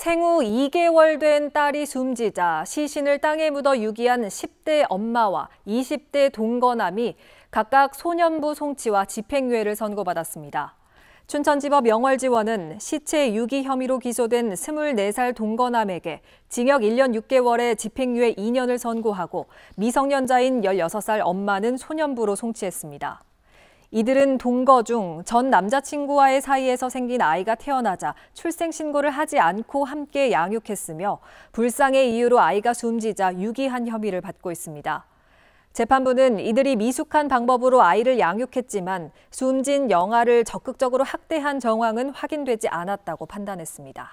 생후 2개월 된 딸이 숨지자 시신을 땅에 묻어 유기한 10대 엄마와 20대 동거남이 각각 소년부 송치와 집행유예를 선고받았습니다. 춘천지법 영월지원은 시체 유기 혐의로 기소된 24살 동거남에게 징역 1년 6개월에 집행유예 2년을 선고하고 미성년자인 16살 엄마는 소년부로 송치했습니다. 이들은 동거 중 전 남자친구와의 사이에서 생긴 아이가 태어나자 출생신고를 하지 않고 함께 양육했으며 불상의 이유로 아이가 숨지자 유기한 혐의를 받고 있습니다. 재판부는 이들이 미숙한 방법으로 아이를 양육했지만 숨진 영아를 적극적으로 학대한 정황은 확인되지 않았다고 판단했습니다.